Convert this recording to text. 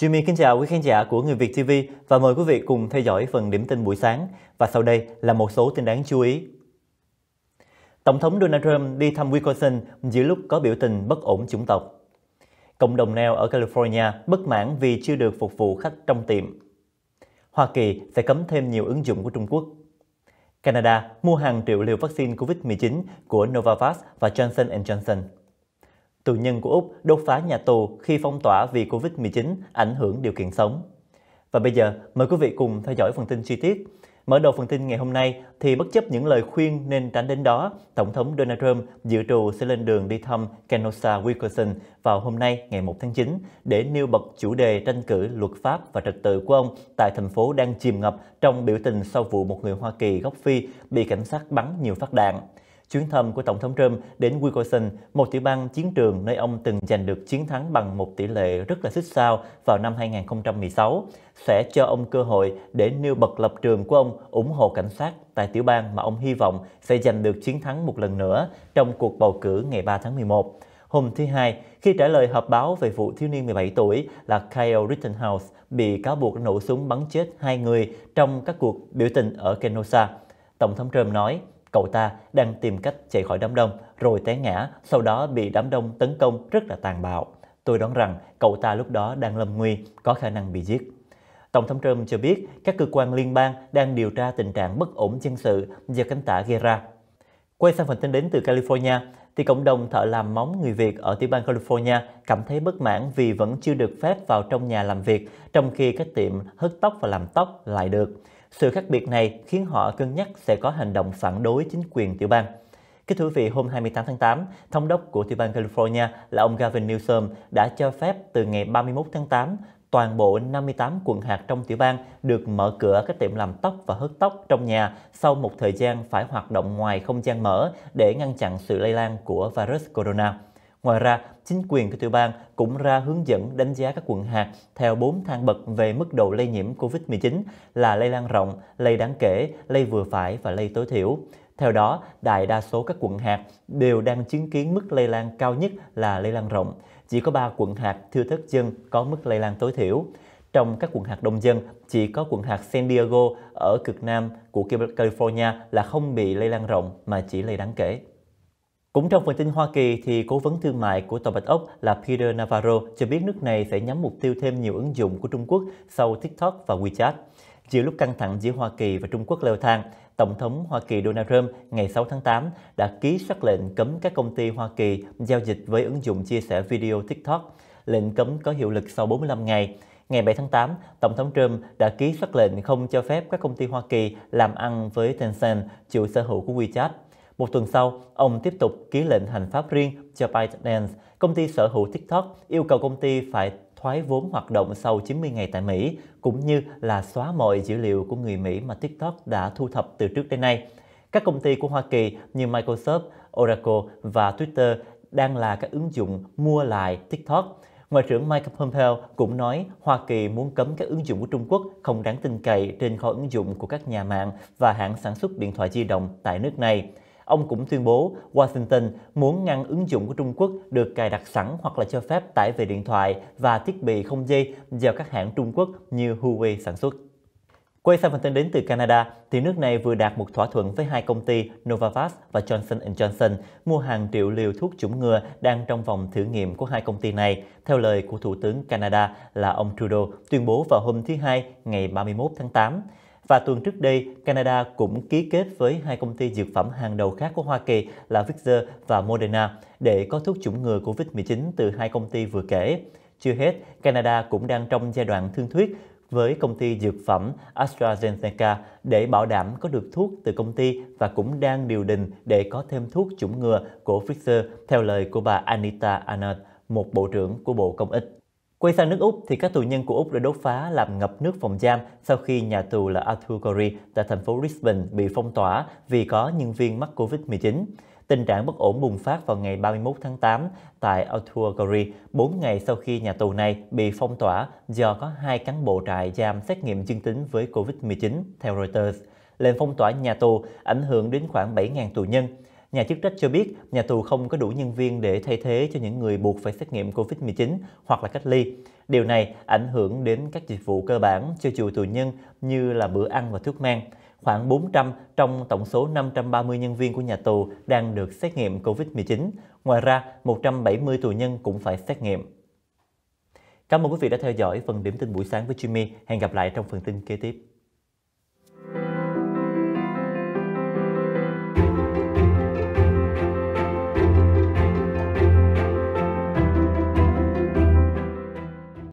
Jimmy, kính chào quý khán giả của Người Việt TV và mời quý vị cùng theo dõi phần điểm tin buổi sáng. Và sau đây là một số tin đáng chú ý. Tổng thống Donald Trump đi thăm Wisconsin giữa lúc có biểu tình bất ổn chủng tộc. Cộng đồng neo ở California bất mãn vì chưa được phục vụ khách trong tiệm. Hoa Kỳ sẽ cấm thêm nhiều ứng dụng của Trung Quốc. Canada mua hàng triệu liều vaccine COVID-19 của Novavax và Johnson Johnson. Tù nhân của Úc đột phá nhà tù khi phong tỏa vì Covid-19 ảnh hưởng điều kiện sống. Và bây giờ, mời quý vị cùng theo dõi phần tin chi tiết. Mở đầu phần tin ngày hôm nay thì bất chấp những lời khuyên nên tránh đến đó, Tổng thống Donald Trump dự trù sẽ lên đường đi thăm Kenosha, Wisconsin vào hôm nay ngày 1 tháng 9 để nêu bật chủ đề tranh cử luật pháp và trật tự của ông tại thành phố đang chìm ngập trong biểu tình sau vụ một người Hoa Kỳ gốc Phi bị cảnh sát bắn nhiều phát đạn. Chuyến thăm của Tổng thống Trump đến Wisconsin, một tiểu bang chiến trường nơi ông từng giành được chiến thắng bằng một tỷ lệ rất là xích sao vào năm 2016, sẽ cho ông cơ hội để nêu bật lập trường của ông ủng hộ cảnh sát tại tiểu bang mà ông hy vọng sẽ giành được chiến thắng một lần nữa trong cuộc bầu cử ngày 3 tháng 11. Hôm thứ Hai, khi trả lời họp báo về vụ thiếu niên 17 tuổi là Kyle Rittenhouse bị cáo buộc nổ súng bắn chết hai người trong các cuộc biểu tình ở Kenosha, Tổng thống Trump nói, Cậu ta đang tìm cách chạy khỏi đám đông rồi té ngã, sau đó bị đám đông tấn công rất là tàn bạo. Tôi đoán rằng cậu ta lúc đó đang lâm nguy, có khả năng bị giết. Tổng thống Trump cho biết các cơ quan liên bang đang điều tra tình trạng bất ổn dân sự do cánh tả gây ra. Quay sang phần tin đến từ California, thì cộng đồng thợ làm móng người Việt ở tiểu bang California cảm thấy bất mãn vì vẫn chưa được phép vào trong nhà làm việc, trong khi các tiệm hớt tóc và làm tóc lại được. Sự khác biệt này khiến họ cân nhắc sẽ có hành động phản đối chính quyền tiểu bang. Kính thưa quý vị, hôm 28 tháng 8, thống đốc của tiểu bang California là ông Gavin Newsom đã cho phép từ ngày 31 tháng 8 toàn bộ 58 quận hạt trong tiểu bang được mở cửa các tiệm làm tóc và hớt tóc trong nhà sau một thời gian phải hoạt động ngoài không gian mở để ngăn chặn sự lây lan của virus corona. Ngoài ra, chính quyền của tiểu bang cũng ra hướng dẫn đánh giá các quận hạt theo 4 thang bậc về mức độ lây nhiễm COVID-19 là lây lan rộng, lây đáng kể, lây vừa phải và lây tối thiểu. Theo đó, đại đa số các quận hạt đều đang chứng kiến mức lây lan cao nhất là lây lan rộng. Chỉ có 3 quận hạt thưa thất dân có mức lây lan tối thiểu. Trong các quận hạt đông dân, chỉ có quận hạt San Diego ở cực nam của California là không bị lây lan rộng mà chỉ lây đáng kể. Cũng trong phần tin Hoa Kỳ thì cố vấn thương mại của Tòa Bạch Ốc là Peter Navarro cho biết nước này sẽ nhắm mục tiêu thêm nhiều ứng dụng của Trung Quốc sau TikTok và WeChat. Giữa lúc căng thẳng giữa Hoa Kỳ và Trung Quốc leo thang, Tổng thống Hoa Kỳ Donald Trump ngày 6 tháng 8 đã ký sắc lệnh cấm các công ty Hoa Kỳ giao dịch với ứng dụng chia sẻ video TikTok. Lệnh cấm có hiệu lực sau 45 ngày. Ngày 7 tháng 8, Tổng thống Trump đã ký sắc lệnh không cho phép các công ty Hoa Kỳ làm ăn với Tencent, chủ sở hữu của WeChat. Một tuần sau, ông tiếp tục ký lệnh hành pháp riêng cho ByteDance, công ty sở hữu TikTok, yêu cầu công ty phải thoái vốn hoạt động sau 90 ngày tại Mỹ, cũng như là xóa mọi dữ liệu của người Mỹ mà TikTok đã thu thập từ trước đến nay. Các công ty của Hoa Kỳ như Microsoft, Oracle và Twitter đang là các ứng dụng mua lại TikTok. Ngoại trưởng Mike Pompeo cũng nói Hoa Kỳ muốn cấm các ứng dụng của Trung Quốc không đáng tin cậy trên kho ứng dụng của các nhà mạng và hãng sản xuất điện thoại di động tại nước này. Ông cũng tuyên bố Washington muốn ngăn ứng dụng của Trung Quốc được cài đặt sẵn hoặc là cho phép tải về điện thoại và thiết bị không dây do các hãng Trung Quốc như Huawei sản xuất. Quay sang phần tin đến từ Canada, thì nước này vừa đạt một thỏa thuận với hai công ty Novavax và Johnson Johnson mua hàng triệu liều thuốc chủng ngừa đang trong vòng thử nghiệm của hai công ty này, theo lời của Thủ tướng Canada là ông Trudeau tuyên bố vào hôm thứ Hai ngày 31 tháng 8. Và tuần trước đây, Canada cũng ký kết với hai công ty dược phẩm hàng đầu khác của Hoa Kỳ là Pfizer và Moderna để có thuốc chủng ngừa COVID-19 từ hai công ty vừa kể. Chưa hết, Canada cũng đang trong giai đoạn thương thuyết với công ty dược phẩm AstraZeneca để bảo đảm có được thuốc từ công ty và cũng đang điều đình để có thêm thuốc chủng ngừa của Pfizer theo lời của bà Anita Anand, một bộ trưởng của Bộ Công ích. Quay sang nước Úc thì các tù nhân của Úc đã đốt phá làm ngập nước phòng giam sau khi nhà tù là Arthur Gorey tại thành phố Brisbane bị phong tỏa vì có nhân viên mắc Covid-19. Tình trạng bất ổn bùng phát vào ngày 31 tháng 8 tại Arthur Gorey, 4 ngày sau khi nhà tù này bị phong tỏa do có hai cán bộ trại giam xét nghiệm dương tính với Covid-19, theo Reuters. Lệnh phong tỏa nhà tù ảnh hưởng đến khoảng 7.000 tù nhân. Nhà chức trách cho biết nhà tù không có đủ nhân viên để thay thế cho những người buộc phải xét nghiệm COVID-19 hoặc là cách ly. Điều này ảnh hưởng đến các dịch vụ cơ bản cho chùa tù nhân như là bữa ăn và thuốc men. Khoảng 400 trong tổng số 530 nhân viên của nhà tù đang được xét nghiệm COVID-19. Ngoài ra, 170 tù nhân cũng phải xét nghiệm. Cảm ơn quý vị đã theo dõi phần điểm tin buổi sáng với Jimmy. Hẹn gặp lại trong phần tin kế tiếp.